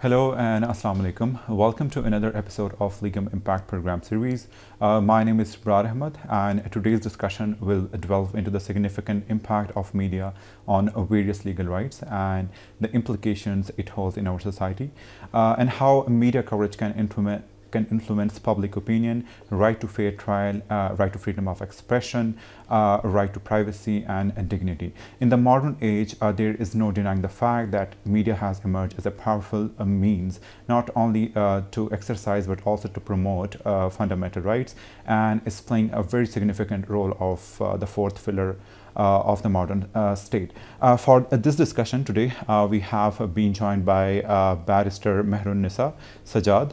Hello and Assalamu alaikum. Welcome to another episode of Legum Impact Program Series. Uh, my name is Abrar Ahmad, and today's discussion will delve into the significant impact of media on various legal rights and the implications it holds in our society, uh, and how media coverage can implement can influence public opinion, right to fair trial, uh, right to freedom of expression, uh, right to privacy and, and, dignity. In the modern age, uh, there is no denying the fact that media has emerged as a powerful uh, means, not only uh, to exercise but also to promote uh, fundamental rights and is playing a very significant role of the fourth pillar Uh, of the modern uh, state. Uh, for this discussion today, uh, we have been joined by uh, barrister Mehrunnisa Sajjad.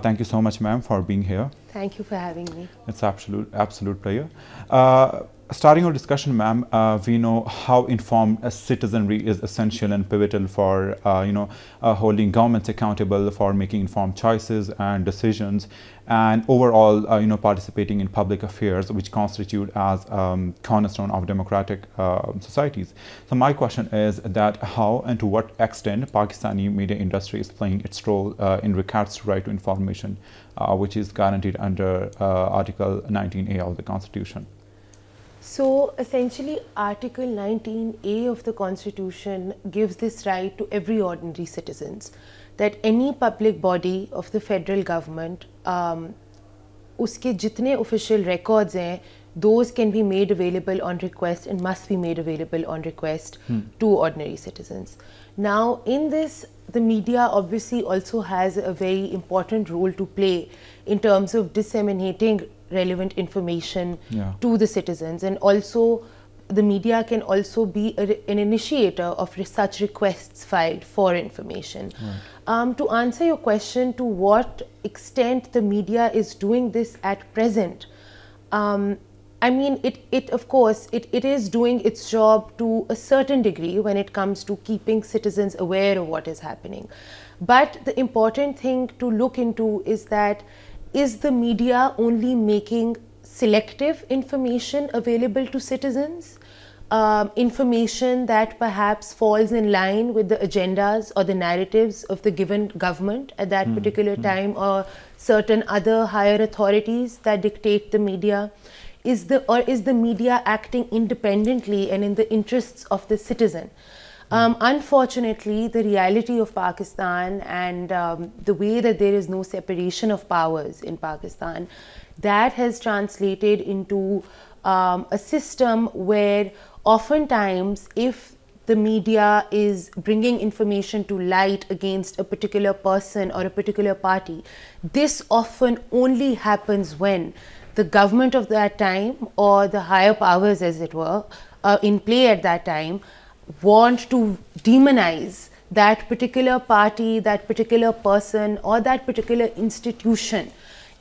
thank you so much, ma'am, for being here. Thank you for having me. It's absolute absolute pleasure starting our discussion, ma'am, uh, we know how informed citizenry is essential and pivotal for, uh, you know, uh, holding governments accountable for making informed choices and decisions, and overall, uh, you know, participating in public affairs, which constitute as um, cornerstone of democratic uh, societies. So my question is that how and to what extent Pakistani media industry is playing its role uh, in regards to right to information, which is guaranteed under Article 19A of the Constitution. So essentially, Article 19A of the Constitution gives this right to every ordinary citizens that any public body of the federal government, um, उसके जितने official records हैं, those can be made available on request and must be made available on request hmm. to ordinary citizens. Now, in this, the media obviously also has a very important role to play in terms of disseminating relevant information yeah. to the citizens and also the media can also be a, an initiator of such requests filed for information. Right. Um, to answer your question, to what extent the media is doing this at present, um, I mean, it, it of course, it, it is doing its job to a certain degree when it comes to keeping citizens aware of what is happening. But the important thing to look into is that is the media only making selective information available to citizens? Um, information that perhaps falls in line with the agendas or the narratives of the given government at that mm. particular mm. time or certain other higher authorities that dictate the media is the or is the media acting independently and in the interests of the citizen um, unfortunately, the reality of Pakistan and um, the way that there is no separation of powers in Pakistan, that has translated into um, a system where oftentimes if the media is bringing information to light against a particular person or a particular party, this often only happens when the government of that time or the higher powers, as it were, uh, in play at that time want to demonize that particular party, that particular person, or that particular institution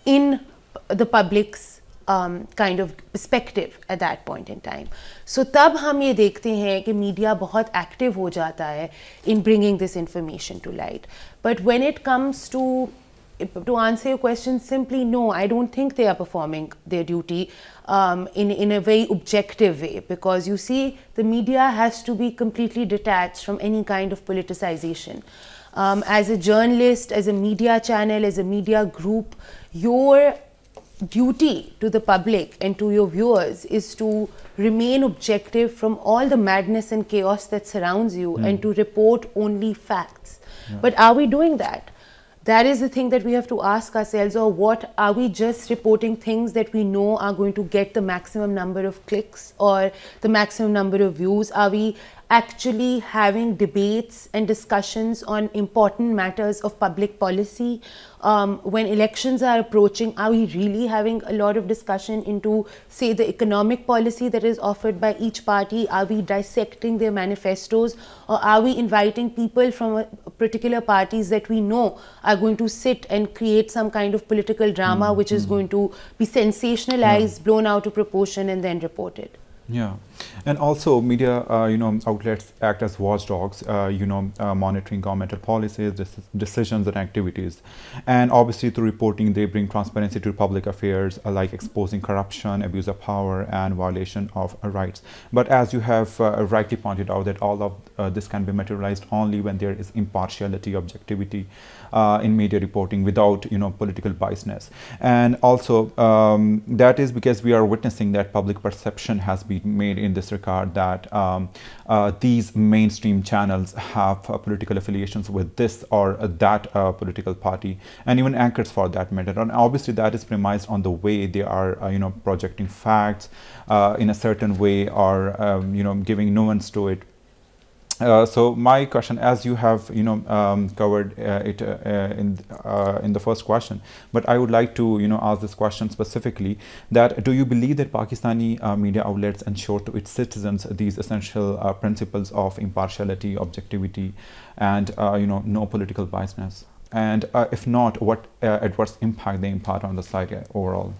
in the public's um, kind of perspective at that point in time. So तब हम ये देखते हैं कि media बहुत active हो जाता है in bringing this information to light. But when it comes to to answer your question simply, no, I don't think they are performing their duty um, in, in a very objective way because you see, the media has to be completely detached from any kind of politicization. Um, as a journalist, as a media channel, as a media group, your duty to the public and to your viewers is to remain objective from all the madness and chaos that surrounds you mm. and to report only facts. Yeah. But are we doing that? That is the thing that we have to ask ourselves or what are we just reporting things that we know are going to get the maximum number of clicks or the maximum number of views? Are we actually having debates and discussions on important matters of public policy. Um, when elections are approaching, are we really having a lot of discussion into, say, the economic policy that is offered by each party? Are we dissecting their manifestos? Or are we inviting people from particular parties that we know are going to sit and create some kind of political drama mm, which is mm. going to be sensationalized, yeah. blown out of proportion, and then reported? Yeah, and also media, uh, you know, outlets act as watchdogs, uh, you know, uh, monitoring governmental policies, decisions and activities. And obviously through reporting, they bring transparency to public affairs, uh, like exposing corruption, abuse of power, and violation of rights. But as you have uh, rightly pointed out that all of uh, this can be materialized only when there is impartiality, objectivity uh, in media reporting without you know political biasness. And also um, that is because we are witnessing that public perception has been made in this regard that um, uh, these mainstream channels have uh, political affiliations with this or that political party, and even anchors for that matter. And obviously that is premised on the way they are you know projecting facts in a certain way or um, you know giving nuance to it uh, so my question, as you have you know um, covered uh, it uh, in uh, in the first question, but I would like to you know ask this question specifically: that do you believe that Pakistani uh, media outlets ensure to its citizens these essential uh, principles of impartiality, objectivity, and you know no political biasness? And if not, what adverse impact they impart on the society overall?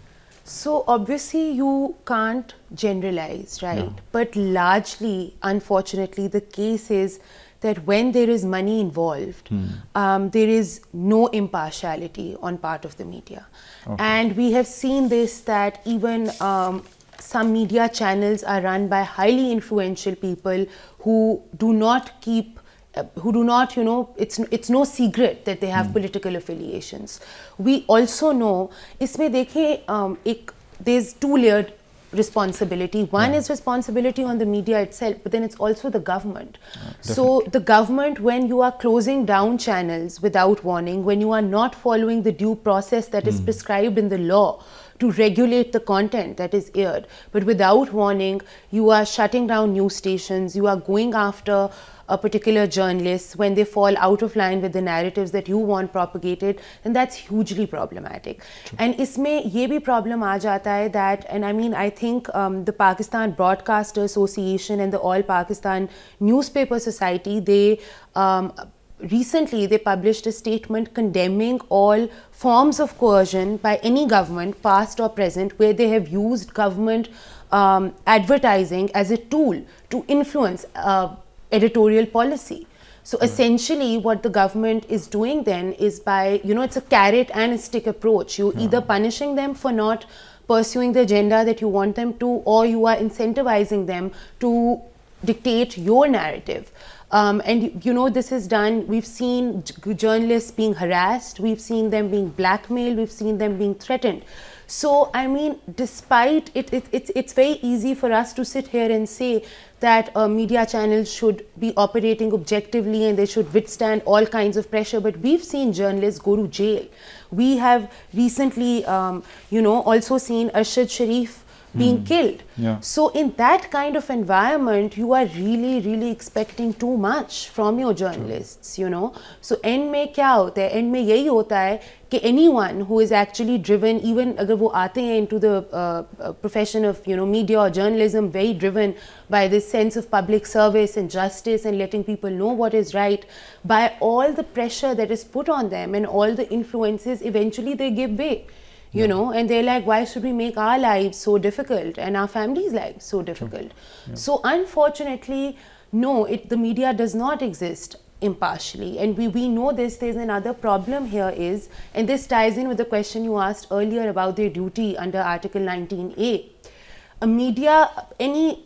So obviously you can't generalize, right? No. But largely, unfortunately, the case is that when there is money involved, hmm. um, there is no impartiality on part of the media. Okay. And we have seen this that even um, some media channels are run by highly influential people who do not keep uh, who do not, you know, it's it's no secret that they have mm. political affiliations. We also know, इसमें देखें um, एक there's two layered responsibility. One yeah. is responsibility on the media itself, but then it's also the government. Yeah, so the government, when you are closing down channels without warning, when you are not following the due process that mm. is hmm. prescribed in the law to regulate the content that is aired, but without warning, you are shutting down news stations, you are going after a particular journalist when they fall out of line with the narratives that you want propagated, then that's hugely problematic. True. And isme ye bhi problem aa jata hai that, and I mean, I think um, the Pakistan Broadcaster Association and the All Pakistan Newspaper Society, they um, recently they published a statement condemning all forms of coercion by any government, past or present, where they have used government um, advertising as a tool to influence uh, editorial policy. So essentially, what the government is doing then is by, you know, it's a carrot and a stick approach. You're yeah. either punishing them for not pursuing the agenda that you want them to, or you are incentivizing them to dictate your narrative. Um, and you know, this is done. We've seen journalists being harassed, we've seen them being blackmailed, we've seen them being threatened. So, I mean, despite it, it, it's, it's very easy for us to sit here and say that media channels should be operating objectively and they should withstand all kinds of pressure. But we've seen journalists go to jail. We have recently, um, you know, also seen Arshad Sharif being mm. killed. Yeah. So in that kind of environment, you are really, really expecting too much from your journalists, you know. So end में क्या होता है? End में यही होता है कि anyone who is actually driven, even अगर वो आते हैं into the uh, uh, profession of you know media or journalism, very driven by this sense of public service and justice and letting people know what is right, by all the pressure that is put on them and all the influences, eventually they give way you yeah. know and they're like why should we make our lives so difficult and our families lives so difficult? Yeah. so unfortunately no it the media does not exist impartially. And we, we know this. There's another problem here is and this ties in with the question you asked earlier about their duty under article 19a a. Media any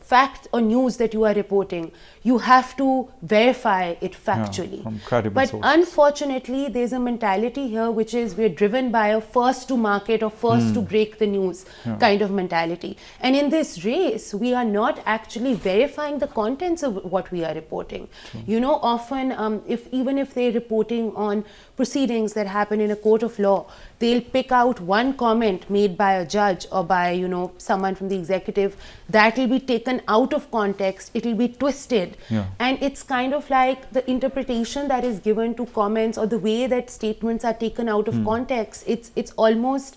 fact or news that you are reporting, you have to verify it factually. Yeah, but source. unfortunately, there's a mentality here which is we're driven by a first to market or first mm. to hmm. break the news yeah. kind of mentality. And in this race, we are not actually verifying the contents of what we are reporting. True. You know, often, um, if even if they're reporting on proceedings that happen in a court of law, they'll pick out one comment made by a judge or by you know someone from the executive that will be taken out of context it will be twisted yeah. and it's kind of like the interpretation that is given to comments or the way that statements are taken out of mm. context it's it's almost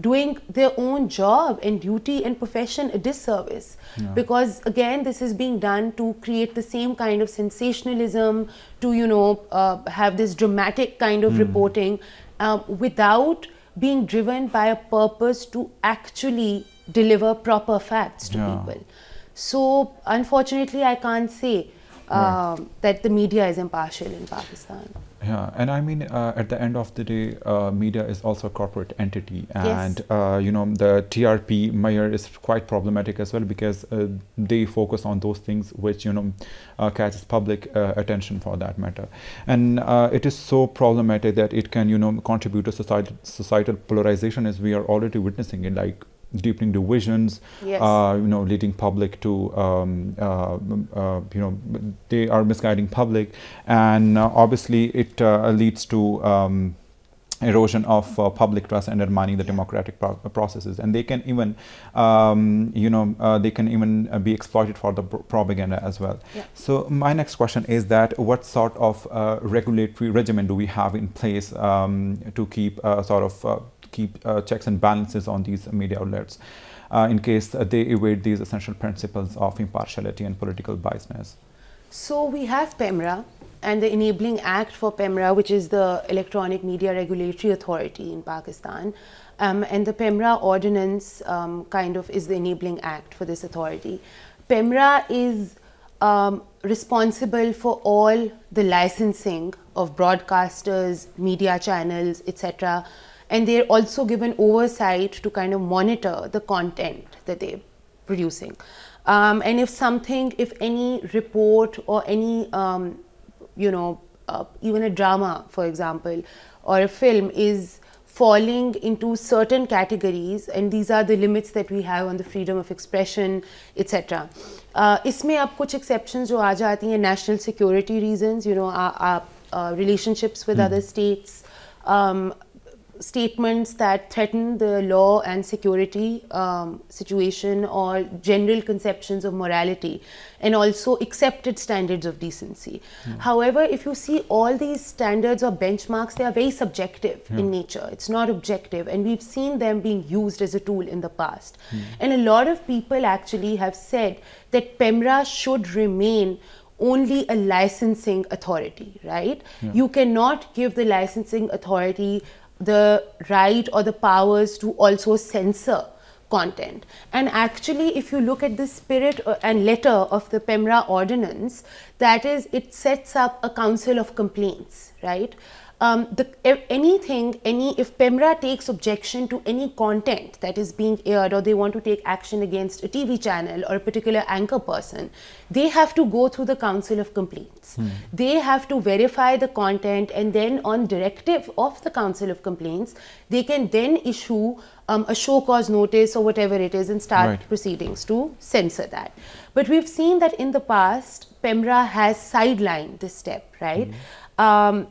doing their own job and duty and profession a disservice yeah. because again this is being done to create the same kind of sensationalism to you know uh, have this dramatic kind of mm. reporting uh, without being driven by a purpose to actually deliver proper facts to yeah. people so unfortunately i can't say um, that the media is impartial in Pakistan. Yeah, and I mean, uh, at the end of the day, uh, media is also a corporate entity, and Yes. uh, you know the TRP mayor is quite problematic as well because uh, they focus on those things which you know uh, catches public uh, attention for that matter, and uh, it is so problematic that it can you know contribute to societal societal polarization as we are already witnessing it, like deepening divisions, Yes. uh, you know, leading public to, um, uh, uh, you know, they are misguiding public, and uh, obviously it uh, leads to um, erosion of uh, public trust and undermining the democratic pro- processes, and they can even, um, you know, uh, they can even uh, be exploited for the pro- propaganda as well. Yeah. So my next question is that what sort of uh, regulatory regimen do we have in place um, to keep uh, sort of uh, keep uh, checks and balances on these media outlets uh, in case uh, they evade these essential principles of impartiality and political biasness? So we have PEMRA and the Enabling Act for PEMRA, which is the Electronic Media Regulatory Authority in Pakistan. Um, and the PEMRA ordinance um, kind of is the enabling act for this authority. PEMRA is um, responsible for all the licensing of broadcasters, media channels, etc And they're also given oversight to kind of monitor the content that they're producing. Um, and if something, if any report or any, um, you know, uh, even a drama, for example, or a film is falling into certain categories, and these are the limits that we have on the freedom of expression, etc. Uh, इसमें अब कुछ exceptions जो आ जाती हैं national security reasons, you know, our, our uh, relationships with other states, um, statements that threaten the law and security um, situation or general conceptions of morality and also accepted standards of decency. Hmm. However, if you see all these standards or benchmarks, they are very subjective hmm. in nature. It's not objective, and we've seen them being used as a tool in the past. Hmm. And a lot of people actually have said that PEMRA should remain only a licensing authority, right? You cannot give the licensing authority the right or the powers to also censor content. And actually, if you look at the spirit uh, and letter of the PEMRA ordinance, that is, it sets up a council of complaints, right? Um, the, anything, any if PEMRA takes objection to any content that is being aired, or they want to take action against a TV channel or a particular anchor person, they have to go through the council of complaints. They have to verify the content, and then on directive of the council of complaints, they can then issue um, a show cause notice or whatever it is and start Right. proceedings to censor that. But we've seen that in the past, PEMRA has sidelined this step, right? Um,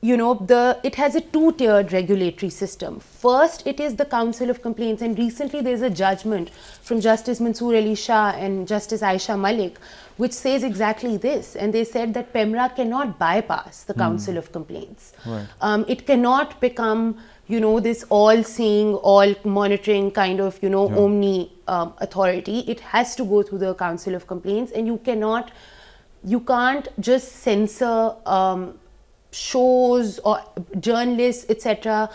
you know, the it has a two-tiered regulatory system. First, it is the Council of Complaints, and recently there's a judgment from Justice Mansoor Ali Shah and Justice Aisha Malik, which says exactly this. And they said that PEMRA cannot bypass the Council of Complaints. Right. Um, it cannot become, you know, this all-seeing, all-monitoring kind of, you know, Yeah. omni um, authority. It has to go through the Council of Complaints, and you cannot, you can't just censor um, shows or journalists, etc.,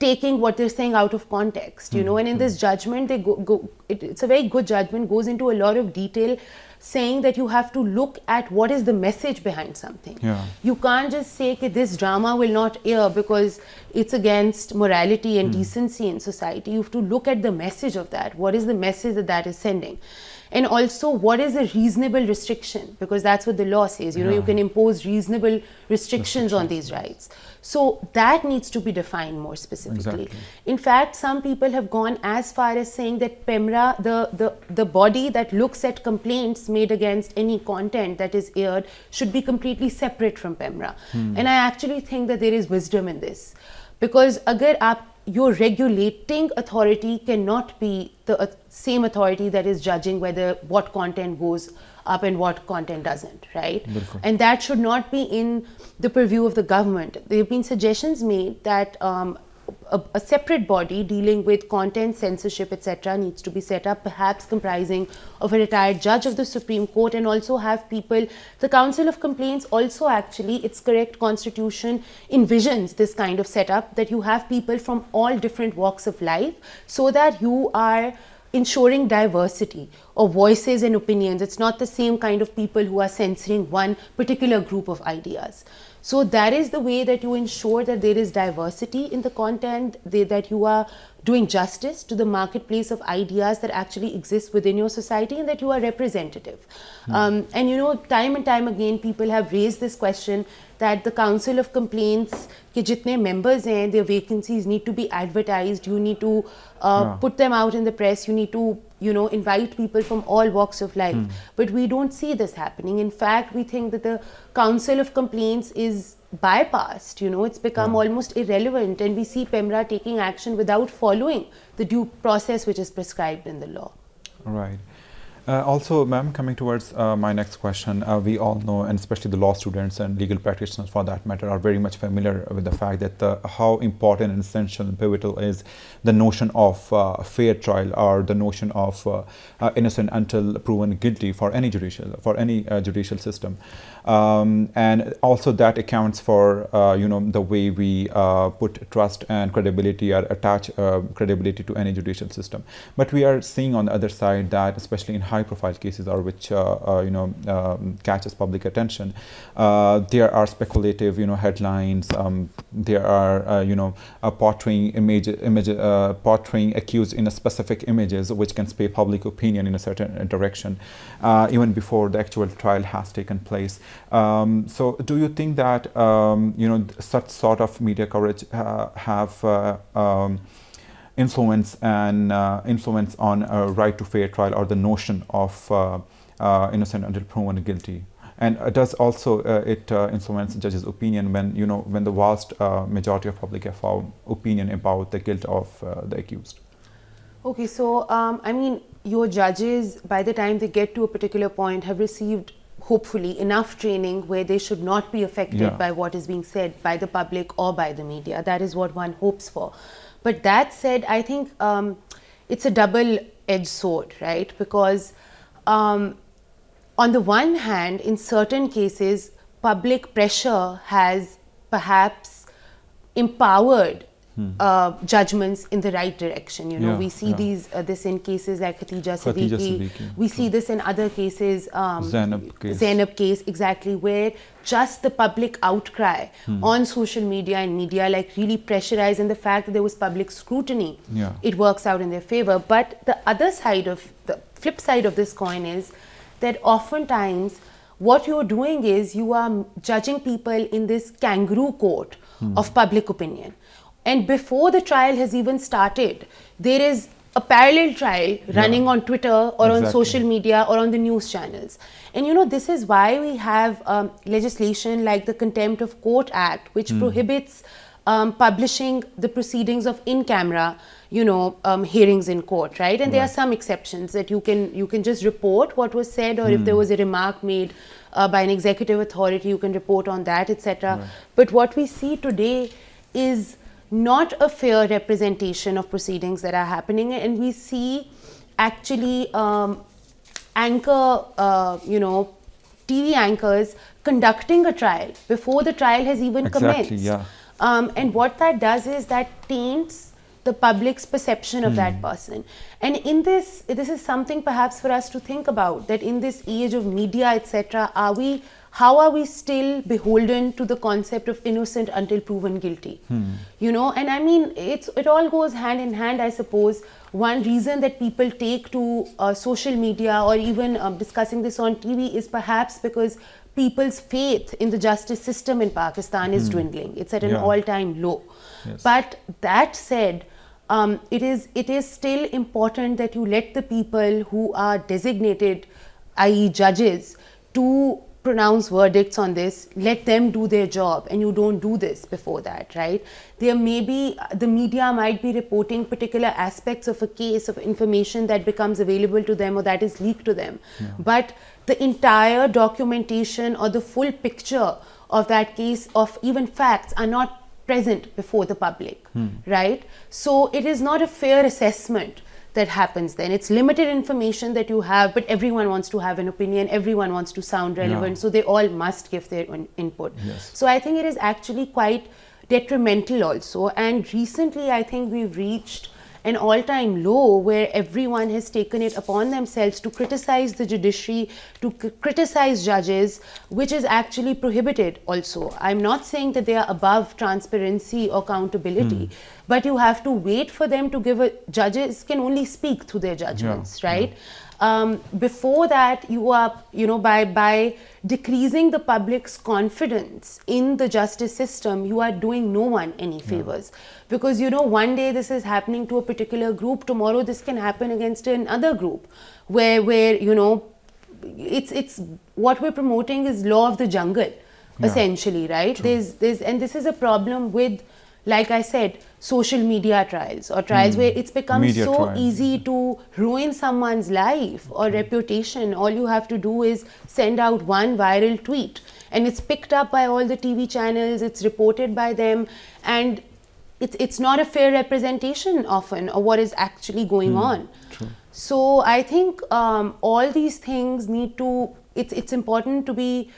taking what they're saying out of context, you know. And in hmm, this hmm. judgment, they go, go it, it's a very good judgment, goes into a lot of detail, saying that you have to look at what is the message behind something. Yeah. You can't just say that this drama will not air because it's against morality and hmm. decency in society. You have to look at the message of that. What is the message that that is sending? And also, what is a reasonable restriction? Because that's what the law says. You know, you can impose reasonable restrictions on these rights. So that needs to be defined more specifically. Exactly. In fact, some people have gone as far as saying that PEMRA, the, the, the body that looks at complaints made against any content that is aired, should be completely separate from PEMRA. Hmm. And I actually think that there is wisdom in this. Because agar aap, your regulating authority cannot be the same authority that is judging whether what content goes up and what content doesn't, right? Bilkul. And that should not be in the purview of the government. There have been suggestions made that um, a, a separate body dealing with content censorship, etc., needs to be set up, perhaps comprising of a retired judge of the Supreme Court, and also have people. The Council of Complaints also actually, its correct constitution envisions this kind of setup that you have people from all different walks of life, so that you are ensuring diversity of voices and opinions. It's not the same kind of people who are censoring one particular group of ideas. So that is the way that you ensure that there is diversity in the content, that you are doing justice to the marketplace of ideas that actually exist within your society and that you are representative. Mm. Um, and you know, time and time again, people have raised this question that the Council of Complaints, ke jitne members hain, their vacancies need to be advertised, you need to uh, put them out in the press, you need to you know, invite people from all walks of life. Mm. But we don't see this happening. In fact, we think that the Council of Complaints is bypassed, you know, it's become yeah. almost irrelevant. And we see PEMRA taking action without following the due process which is prescribed in the law. Right. Uh, also, ma'am, coming towards uh, my next question, uh, we all know, and especially the law students and legal practitioners for that matter, are very much familiar with the fact that the, how important and essential and pivotal is the notion of uh, fair trial or the notion of uh, uh, innocent until proven guilty for any judicial for any judicial system. Um, and also that accounts for uh, you know the way we uh, put trust and credibility or attach uh, credibility to any judicial system. But we are seeing on the other side that especially in high-profile cases or which uh, uh, you know um, catches public attention, uh, there are speculative you know headlines. Um, there are you know portraying image, image portraying accused in a specific images which can sway public opinion in a certain direction, even before the actual trial has taken place. Um, so do you think that um, you know such sort of media coverage uh, have uh, um, influence and uh, influence on a right to fair trial or the notion of uh, uh, innocent until proven guilty? And it does also uh, it influence judges' opinion when you know when the vast majority of public have found opinion about the guilt of the accused? Okay, so um, I mean, your judges, by the time they get to a particular point, have received hopefully enough training where they should not be affected yeah. by what is being said by the public or by the media. That is what one hopes for. But that said, I think um, it's a double edged sword, right? Because um, on the one hand, in certain cases, public pressure has perhaps empowered hmm. uh, judgments in the right direction. You know, yeah, we see yeah. these uh, this in cases like Khadija Siddiqui. We see this in other cases. Um, Zainab case. Zainab case, exactly, where just the public outcry hmm. on social media and media like really pressurized and the fact that there was public scrutiny, yeah. it works out in their favor. But the other side of the flip side of this coin is that oftentimes what you're doing is you are judging people in this kangaroo court hmm. of public opinion. And before the trial has even started, there is a parallel trial running yeah. on Twitter or exactly. on social media or on the news channels. And you know, this is why we have um, legislation like the Contempt of Court Act, which mm. prohibits um, publishing the proceedings of in-camera, you know, um, hearings in court, right? And right. there are some exceptions that you can you can just report what was said, or mm. if there hmm. was a remark made uh, by an executive authority, you can report on that, etc. Right. But what we see today is not a fair representation of proceedings that are happening and we see actually um, anchor uh, you know tv anchors conducting a trial before the trial has even exactly, commenced yeah. um, and what that does is that taints the public's perception of that hmm. person and in this this is something perhaps for us to think about that in this age of media etc are we how are we still beholden to the concept of innocent until proven guilty hmm. you know and i mean it's it all goes hand in hand i suppose one reason that people take to uh, social media or even um, discussing this on tv is perhaps because people's faith in the justice system in pakistan is hmm. dwindling it's at an yeah. all time low yes. but that said um, it is it is still important that you let the people who are designated i.e judges to pronounce verdicts on this, let them do their job, and you don't do this before that, right? There may be, the media might be reporting particular aspects of a case of information that becomes available to them or that is leaked to them. Yeah. But the entire documentation or the full picture of that case, of even facts, are not present before the public, hmm. right? So it is not a fair assessment that happens then. It's limited information that you have, but everyone wants to have an opinion, everyone wants to sound relevant, yeah. so they all must give their own input. Yes. So I think it is actually quite detrimental also. And recently, I think we've reached an all-time low where everyone has taken it upon themselves to criticize the judiciary, to criticize judges, which is actually prohibited also. I'm not saying that they are above transparency or accountability, mm. but you have to wait for them to give a judges can only speak through their judgments, yeah, right? Yeah. Um, before that, you are, you know, by by decreasing the public's confidence in the justice system, you are doing no one any favors. Yeah. Because you know, one day this is happening to a particular group, tomorrow this can happen against another group, where where you know, it's it's what we're promoting is law of the jungle, yeah. essentially, right? True. There's there's and this is a problem with, like I said social media trials or trials mm. where it's become media so trial. easy to ruin someone's life or mm. reputation. All you have to do is send out one viral tweet and it's picked up by all the TV channels, it's reported by them, and it's, it's not a fair representation often of what is actually going mm. on. True. So I think um, all these things need to, it's, it's important to be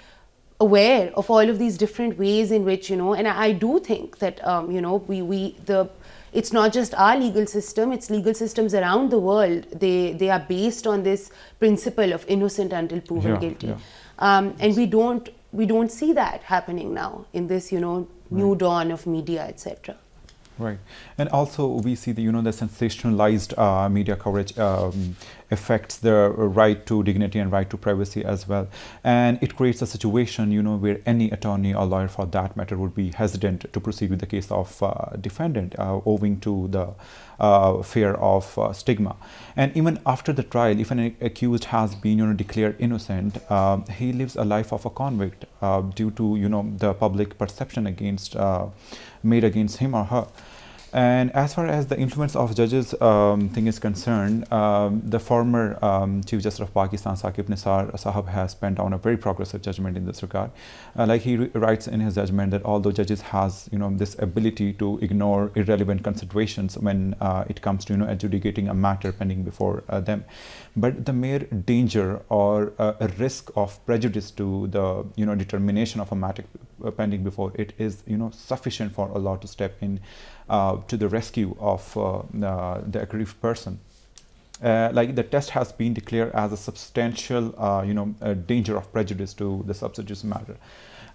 aware of all of these different ways in which you know and i, do think that um, you know we we the it's not just our legal system it's legal systems around the world they they are based on this principle of innocent until proven yeah, guilty yeah. Um, and we don't we don't see that happening now in this you know new right. dawn of media etc Right, and also we see the you know the sensationalized uh, media coverage um, affects the right to dignity and right to privacy as well, and it creates a situation you know where any attorney or lawyer for that matter would be hesitant to proceed with the case of uh, defendant uh, owing to the fear of uh, stigma. And even after the trial, if an accused has been you know declared innocent, uh, he lives a life of a convict due to you know the public perception against made against him or her. And as far as the influence of judges um, thing is concerned, um, the former um, Chief Justice of Pakistan, Saqib Nisar Sahab, has penned down a very progressive judgment in this regard. Uh, like he writes in his judgment that although judges has you know this ability to ignore irrelevant considerations when uh, it comes to you know adjudicating a matter pending before uh, them, but the mere danger or uh, risk of prejudice to the you know determination of a matter pending before it is you know sufficient for a law to step in uh, to the rescue of uh, uh, the aggrieved person. Uh, like the test has been declared as a substantial, uh, you know, danger of prejudice to the substitution matter.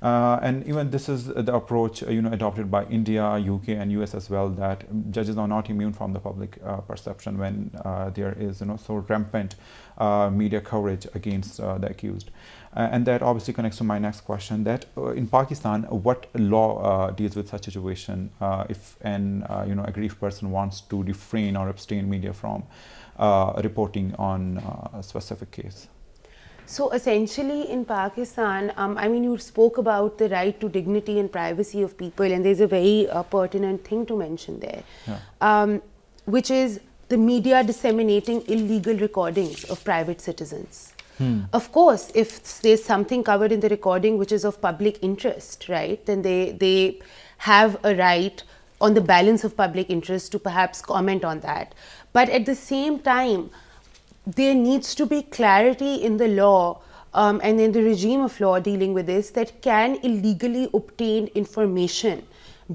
Uh, and even this is the approach uh, you know adopted by India, UK, and US as well. That judges are not immune from the public uh, perception when uh, there is you know so rampant media coverage against the accused. Uh, and that obviously connects to my next question that uh, in Pakistan, what law uh, deals with such situation if an you know aggrieved person wants to refrain or abstain media from reporting on a specific case? So essentially in Pakistan, um, I mean, you spoke about the right to dignity and privacy of people, and there's a very uh, pertinent thing to mention there, yeah. um, which is the media disseminating illegal recordings of private citizens. Hmm. Of course, if there's something covered in the recording which is of public interest, right, then they they have a right on the balance of public interest to perhaps comment on that. But at the same time, there needs to be clarity in the law um, and in the regime of law dealing with this that can illegally obtained information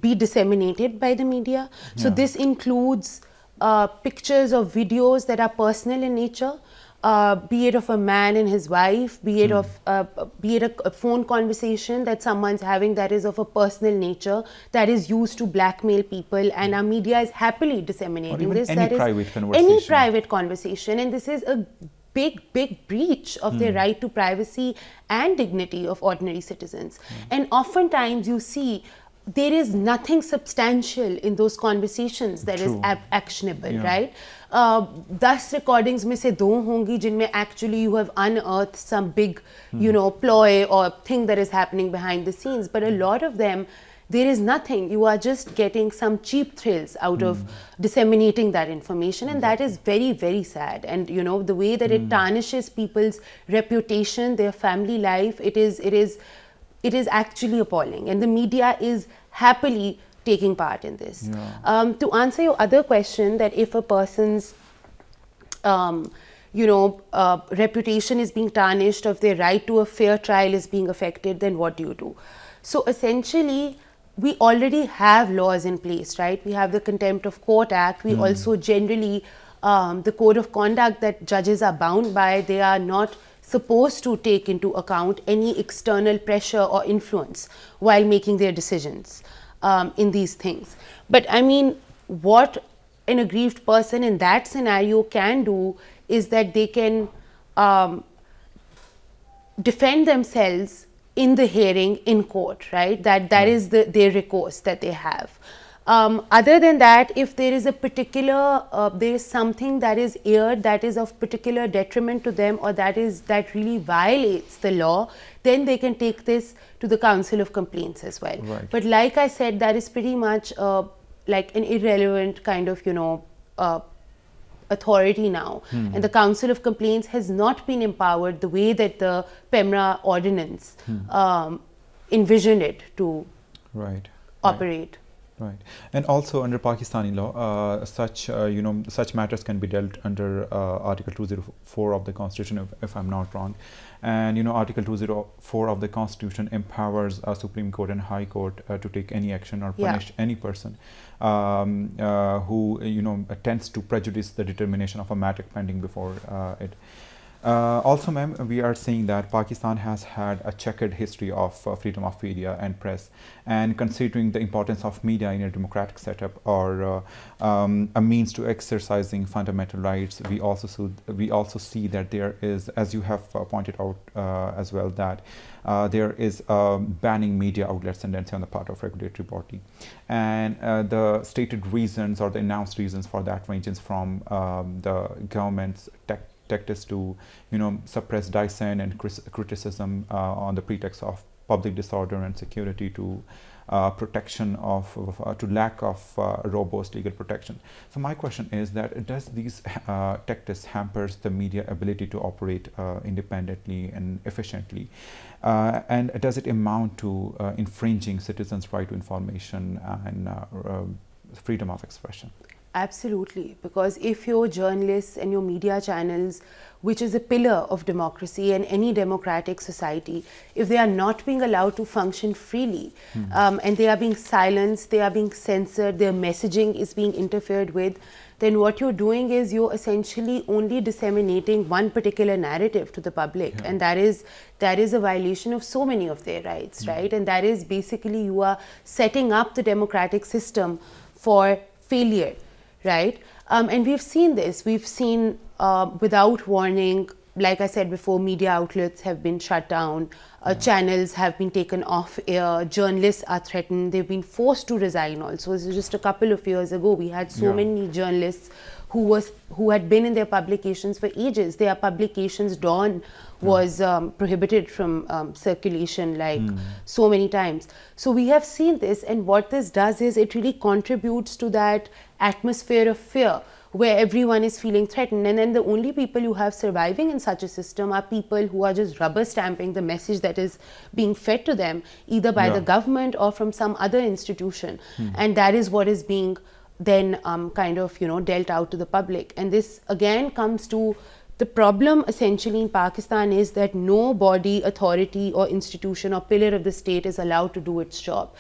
be disseminated by the media. Yeah. So this includes uh, pictures or videos that are personal in nature uh, be it of a man and his wife, be it mm. of uh, be it a, a, phone conversation that someone's having that is of a personal nature that is used to blackmail people, and our media is happily disseminating this. Any that private is conversation. any private conversation, and this is a big, big breach of mm. the right to privacy and dignity of ordinary citizens. Mm. And oftentimes you see there is nothing substantial in those conversations that True. is actionable, yeah. right? Uh, दस recordings में से दो होंगी जिनमें actually you have unearthed some big, hmm. you know, ploy or thing that is happening behind the scenes. But a hmm. lot of them, there is nothing. You are just getting some cheap thrills out mm. of hmm. disseminating that information, and that is very, very sad. And you know, the way that mm. it tarnishes people's reputation, their family life, it is, it is it is actually appalling. And the media is happily taking part in this. Yeah. Um, to answer your other question, that if a person's um, you know, uh, reputation is being tarnished, if their right to a fair trial is being affected, then what do you do? So essentially, we already have laws in place, right? We have the Contempt of Court Act. We also generally, um, the code of conduct that judges are bound by, they are not supposed to take into account any external pressure or influence while making their decisions um, in these things. But I mean, what an aggrieved person in that scenario can do is that they can um, defend themselves in the hearing in court, right? That that is the their recourse that they have. Um, other than that, if there is a particular, uh, there is something that is aired that is of particular detriment to them or that is that really violates the law, then they can take this to the Council of Complaints as well. Right. But like I said, that is pretty much uh, like an irrelevant kind of, you know, uh, authority now. And the Council of Complaints has not been empowered the way that the PEMRA ordinance um, envisioned it to Right. right. operate. Right, and also under Pakistani law, uh, such uh, you know such matters can be dealt under uh, Article 204 of the Constitution, if, if I'm not wrong, and you know Article 204 of the Constitution empowers a Supreme Court and High Court uh, to take any action or Yeah. punish any person um, uh, who you know tends to prejudice the determination of a matter pending before uh, it. Uh, also, ma'am, we are seeing that Pakistan has had a checkered history of uh, freedom of media and press, and considering the importance of media in a democratic setup or uh, um, a means to exercising fundamental rights, we also so, we also see that there is, as you have uh, pointed out uh, as well, that uh, there is um, banning media outlets tendency on the part of regulatory body, and the stated reasons or the announced reasons for that ranges from um, the government's tech tactics to you know suppress dissent and criticism uh, on the pretext of public disorder and security to uh, protection of, of uh, to lack of uh, robust legal protection. So my question is that does these uh, tactics hampers the media ability to operate uh, independently and efficiently, uh, and does it amount to infringing citizens' right to information and freedom of expression? Absolutely, because if your journalists and your media channels, which is a pillar of democracy and any democratic society, if they are not being allowed to function freely um, and they are being silenced, they are being censored, their messaging is being interfered with, then what you're doing is you're essentially only disseminating one particular narrative to the public, and that is that is a violation of so many of their rights, right? And that is basically you are setting up the democratic system for failure right? Um, and we've seen this. We've seen uh, without warning, like I said before, media outlets have been shut down, uh, channels have been taken off air, journalists are threatened, they've been forced to resign also. Just a couple of years ago, we had so Yeah. many journalists who was who had been in their publications for ages. Their publications, Dawn, was um, prohibited from um, circulation like so many times. So we have seen this, and what this does is it really contributes to that atmosphere of fear where everyone is feeling threatened and then the only people you have surviving in such a system are people who are just rubber stamping the message that is being fed to them either by Yeah. the government or from some other institution and that is what is being then um, kind of you know dealt out to the public and this again comes to the problem essentially in Pakistan is that no body, authority, or institution or pillar of the state is allowed to do its job.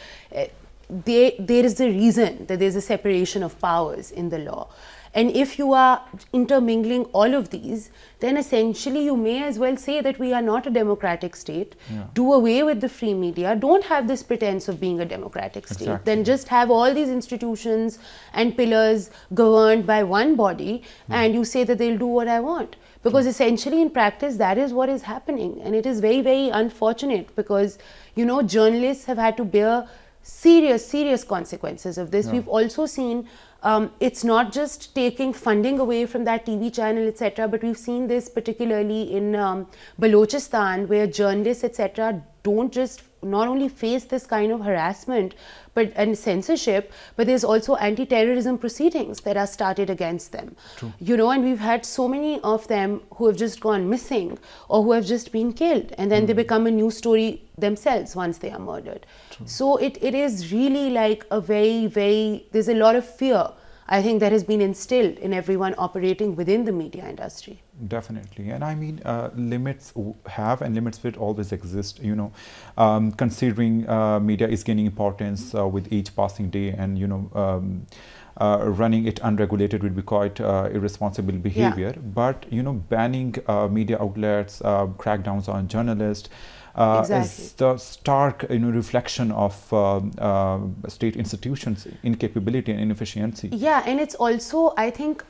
They, there is a reason that there's a separation of powers in the law. And if you are intermingling all of these, then essentially you may as well say that we are not a democratic state. Yeah. Do away with the free media. Don't have this pretense of being a democratic state. Exactly. Then just have all these institutions and pillars governed by one body, hmm. and you say that they'll do what I want. Because essentially, in practice, that is what is happening, and it is very, very unfortunate because you know journalists have had to bear serious, serious consequences of this. We've also seen um, it's not just taking funding away from that TV channel, etc., but we've seen this particularly in um, Balochistan, where journalists, etc., don't just not only face this kind of harassment but and censorship but there's also anti-terrorism proceedings that are started against them. You know and we've had so many of them who have just gone missing or who have just been killed and then they hmm. become a news story themselves once they are murdered. So it, it is really like a very very there's a lot of fear i think that has been instilled in everyone operating within the media industry Definitely, and I mean uh, limits have and limits will always exist. You know, um, considering uh, media is gaining importance uh, with each passing day, and you know. Um, uh, running it unregulated would be quite uh, irresponsible behavior. Yeah. But you know, banning uh, media outlets, crackdowns on journalists, uh, exactly. is the stark you know, reflection of uh, uh, state institutions' incapability and inefficiency. Yeah, and it's also, I think,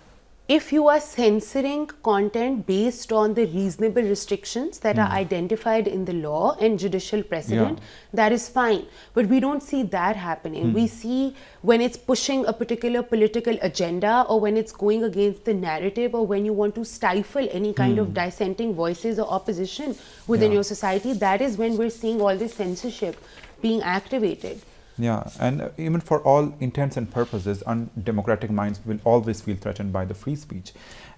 if you are censoring content based on the reasonable restrictions that mm. are hmm. identified in the law and judicial precedent, yeah. that is fine. But we don't see that happening. Mm. We see when it's pushing a particular political agenda or when it's going against the narrative or when you want to stifle any kind mm. of hmm. dissenting voices or opposition within yeah. your society, that is when we're seeing all this censorship being activated. Yeah, and uh, even for all intents and purposes, undemocratic minds will always feel threatened by the free speech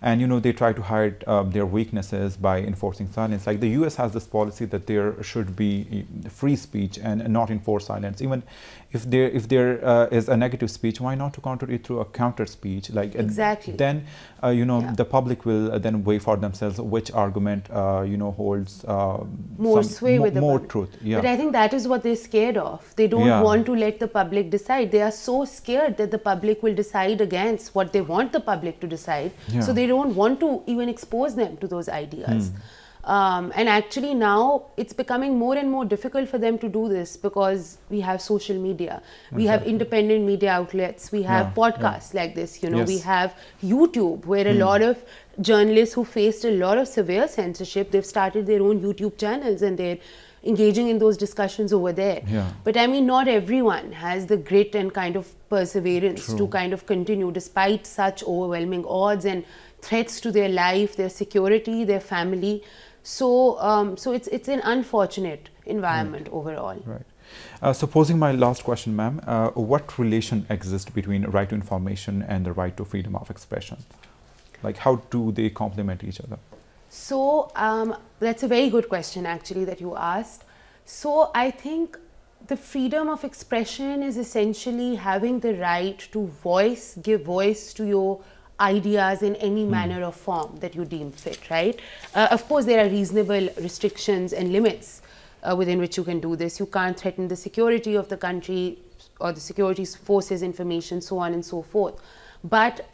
and you know they try to hide um, their weaknesses by enforcing silence like the us has this policy that there should be free speech and not enforce silence even if there if there uh, is a negative speech why not to counter it through a counter speech like exactly then uh, you know yeah. the public will uh, then weigh for themselves which argument uh, you know holds uh, more sway with more public. truth yeah but i think that is what they're scared of they don't yeah. want to let the public decide they are so scared that the public will decide against what they want the public to decide yeah. so they don't want to even expose them to those ideas. Mm. Um, and actually now it's becoming more and more difficult for them to do this because we have social media exactly. we have independent media outlets we have yeah, podcasts yeah. like this you know yes. we have youtube where a hmm. lot of journalists who faced a lot of severe censorship they've started their own youtube channels and they're engaging in those discussions over there. Yeah. But I mean, not everyone has the grit and kind of perseverance True. to kind of continue despite such overwhelming odds and threats to their life, their security, their family. So, um, so it's it's an unfortunate environment right. overall. Right. Uh, supposing my last question, ma'am, uh, what relation exists between right to information and the right to freedom of expression? Like, how do they complement each other? So um, that's a very good question actually that you asked. So I think the freedom of expression is essentially having the right to voice, give voice to your ideas in any mm. manner or form that you deem fit, right? Uh, of course, there are reasonable restrictions and limits uh, within which you can do this. You can't threaten the security of the country or the security forces information, so on and so forth. But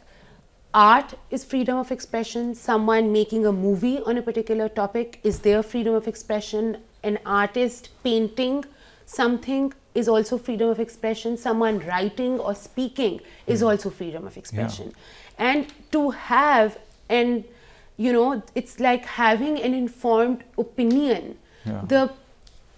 art is freedom of expression. Someone making a movie on a particular topic is their freedom of expression. An artist painting something is also freedom of expression. Someone writing or speaking is mm. also freedom of expression. Yeah. And to have and you know, it's like having an informed opinion. Yeah. The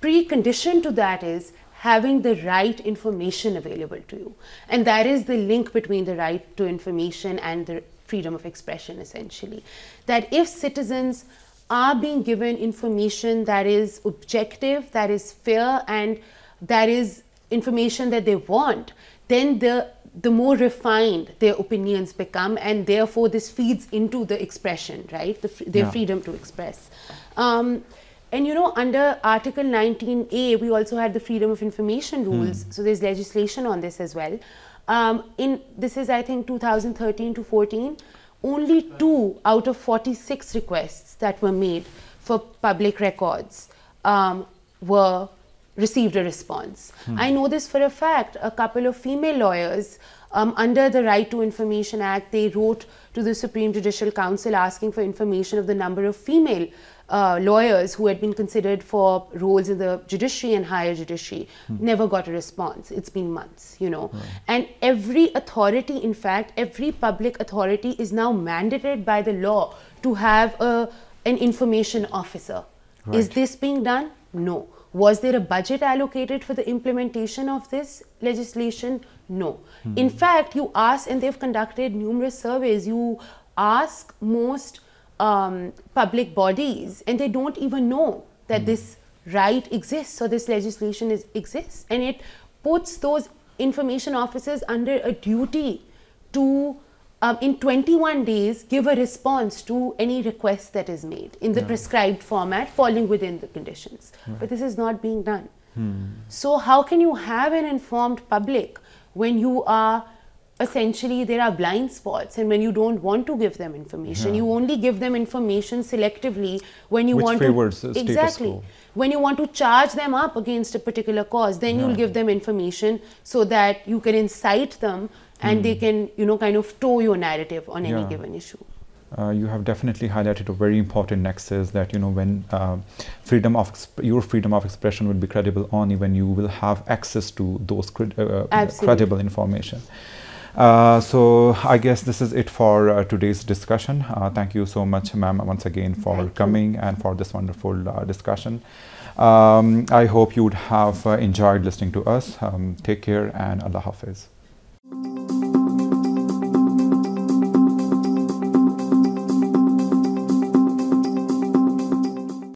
precondition to that is having the right information available to you. And that is the link between the right to information and the freedom of expression, essentially. That if citizens are being given information that is objective, that is fair, and that is information that they want, then the the more refined their opinions become, and therefore this feeds into the expression, right? The, their yeah. freedom to express. Um, and you know, under Article 19A, we also had the freedom of information hmm. rules. So there's legislation on this as well. Um, in this is, I think, 2013 to 14. Only two out of 46 requests that were made for public records um, were received a response. Hmm. I know this for a fact. A couple of female lawyers um, under the Right to Information Act, they wrote to the Supreme Judicial Council asking for information of the number of female uh, lawyers who had been considered for roles in the judiciary and higher judiciary hmm. never got a response. It's been months, you know. Right. And every authority, in fact, every public authority is now mandated by the law to have a, an information officer. Right. Is this being done? No. Was there a budget allocated for the implementation of this legislation? No. Hmm. In fact, you ask, and they've conducted numerous surveys, you ask most um, public bodies, and they don't even know that mm. this right exists or this legislation is, exists. And it puts those information officers under a duty to, um, in 21 days, give a response to any request that is made in the yeah. prescribed format, falling within the conditions. Right. But this is not being done. Hmm. So, how can you have an informed public when you are essentially there are blind spots and when you don't want to give them information Yeah. you only give them information selectively when you Which want favors to exactly when you want to charge them up against a particular cause then you'll give them information so that you can incite them and they can you know kind of toe your narrative on any Hmm. Yeah. given issue Uh, you have definitely highlighted a very important nexus that you know when uh, freedom of your freedom of expression will be credible only when you will have access to those cred- uh, credible information. Uh, so I guess this is it for uh, today's discussion. Uh, thank you so much, ma'am, once again for Thank you. coming and for this wonderful uh, discussion. Um, I hope you would have uh, enjoyed listening to us. Um, take care and Allah Hafiz. Thank you.